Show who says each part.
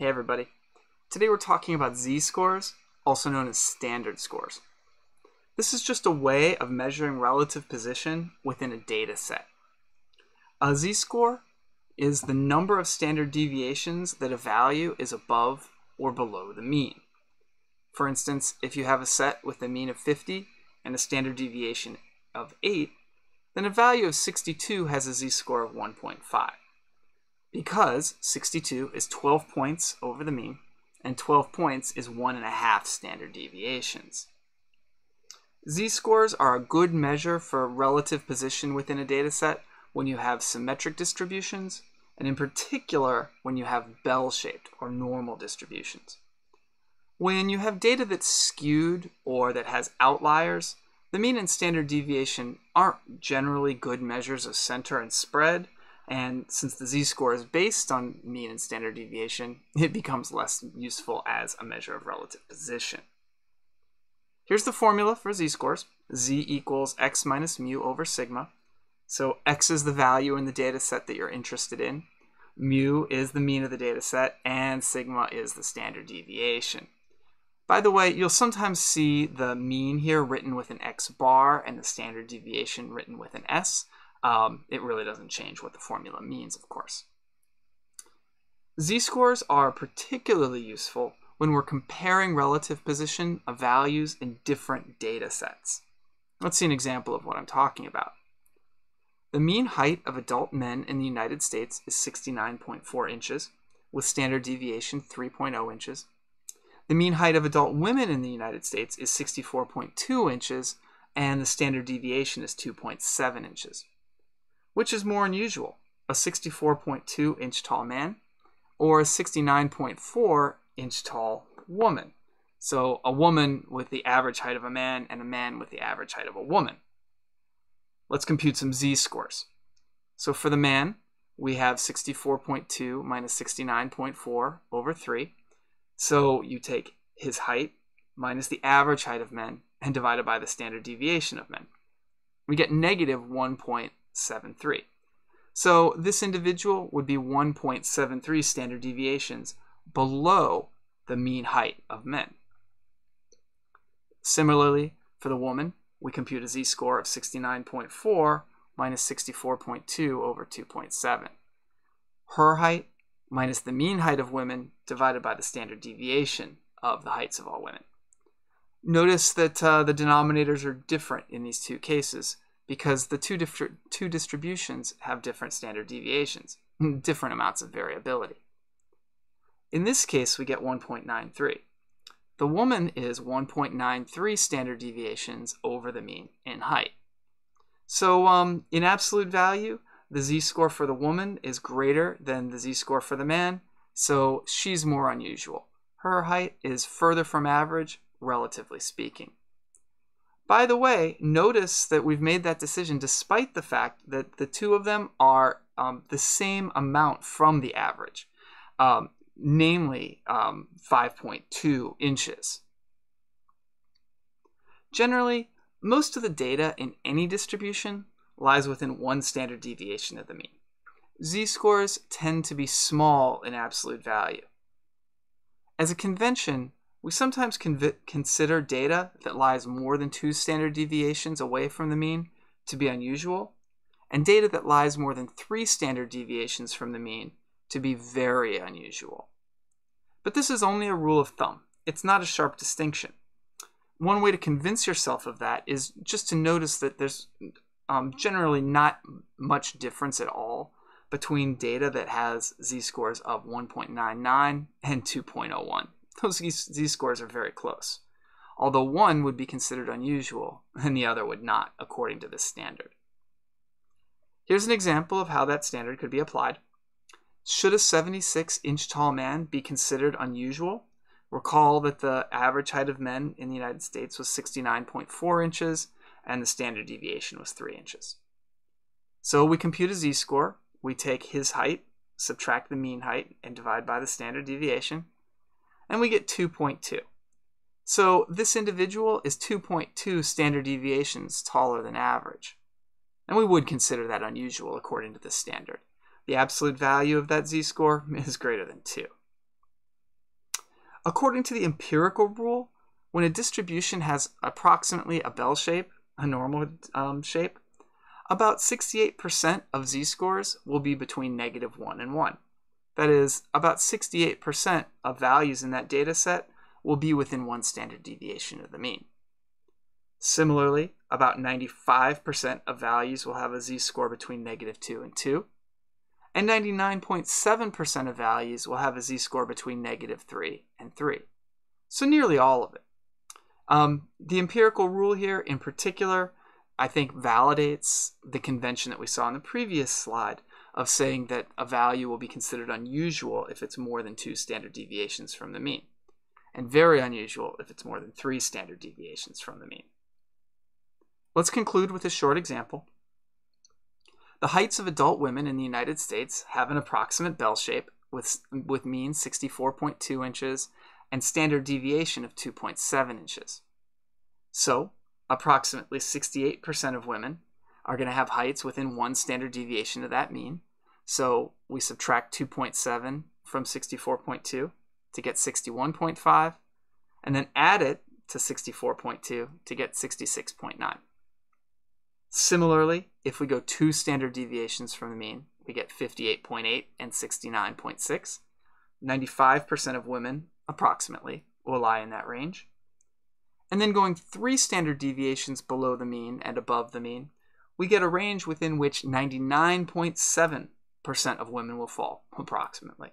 Speaker 1: Hey everybody. Today we're talking about z-scores, also known as standard scores. This is just a way of measuring relative position within a data set. A z-score is the number of standard deviations that a value is above or below the mean. For instance, if you have a set with a mean of 50 and a standard deviation of 8, then a value of 62 has a z-score of 1.5 because 62 is 12 points over the mean, and 12 points is one and a half standard deviations. Z-scores are a good measure for relative position within a dataset when you have symmetric distributions, and in particular when you have bell-shaped or normal distributions. When you have data that's skewed or that has outliers, the mean and standard deviation aren't generally good measures of center and spread, and since the z-score is based on mean and standard deviation, it becomes less useful as a measure of relative position. Here's the formula for z-scores. z equals x minus mu over sigma. So x is the value in the data set that you're interested in. Mu is the mean of the data set, and sigma is the standard deviation. By the way, you'll sometimes see the mean here written with an x bar and the standard deviation written with an s. Um, it really doesn't change what the formula means, of course. Z-scores are particularly useful when we're comparing relative position of values in different data sets. Let's see an example of what I'm talking about. The mean height of adult men in the United States is 69.4 inches, with standard deviation 3.0 inches. The mean height of adult women in the United States is 64.2 inches, and the standard deviation is 2.7 inches. Which is more unusual, a 64.2 inch tall man or a 69.4 inch tall woman? So a woman with the average height of a man and a man with the average height of a woman. Let's compute some z-scores. So for the man, we have 64.2 minus 69.4 over 3. So you take his height minus the average height of men and divide it by the standard deviation of men. We get negative 1.0 0.73. So this individual would be 1.73 standard deviations below the mean height of men. Similarly, for the woman, we compute a z-score of 69.4 minus 64.2 over 2.7. Her height minus the mean height of women divided by the standard deviation of the heights of all women. Notice that uh, the denominators are different in these two cases, because the two, different two distributions have different standard deviations, different amounts of variability. In this case, we get 1.93. The woman is 1.93 standard deviations over the mean in height. So um, in absolute value, the z-score for the woman is greater than the z-score for the man, so she's more unusual. Her height is further from average, relatively speaking. By the way, notice that we've made that decision despite the fact that the two of them are um, the same amount from the average, um, namely um, 5.2 inches. Generally, most of the data in any distribution lies within one standard deviation of the mean. Z-scores tend to be small in absolute value. As a convention, we sometimes consider data that lies more than two standard deviations away from the mean to be unusual, and data that lies more than three standard deviations from the mean to be very unusual. But this is only a rule of thumb. It's not a sharp distinction. One way to convince yourself of that is just to notice that there's um, generally not much difference at all between data that has z-scores of 1.99 and 2.01 those z-scores are very close, although one would be considered unusual and the other would not, according to this standard. Here's an example of how that standard could be applied. Should a 76 inch tall man be considered unusual? Recall that the average height of men in the United States was 69.4 inches and the standard deviation was 3 inches. So we compute a z score. We take his height, subtract the mean height, and divide by the standard deviation and we get 2.2. So this individual is 2.2 standard deviations taller than average. And we would consider that unusual according to this standard. The absolute value of that z-score is greater than 2. According to the empirical rule, when a distribution has approximately a bell shape, a normal um, shape, about 68% of z-scores will be between negative 1 and 1. That is, about 68% of values in that data set will be within one standard deviation of the mean. Similarly, about 95% of values will have a z-score between negative 2 and 2, and 99.7% of values will have a z-score between negative 3 and 3. So nearly all of it. Um, the empirical rule here, in particular, I think validates the convention that we saw in the previous slide of saying that a value will be considered unusual if it's more than two standard deviations from the mean, and very unusual if it's more than three standard deviations from the mean. Let's conclude with a short example. The heights of adult women in the United States have an approximate bell shape with, with mean 64.2 inches and standard deviation of 2.7 inches. So, approximately 68% of women are going to have heights within one standard deviation of that mean. So, we subtract 2.7 from 64.2 to get 61.5, and then add it to 64.2 to get 66.9. Similarly, if we go two standard deviations from the mean, we get 58.8 and 69.6. 95% of women, approximately, will lie in that range. And then going three standard deviations below the mean and above the mean, we get a range within which 99.7% of women will fall, approximately.